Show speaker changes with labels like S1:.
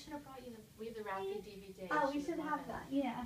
S1: should have brought you the, we have the Rafi DVD.
S2: Oh, we should have that. Yeah.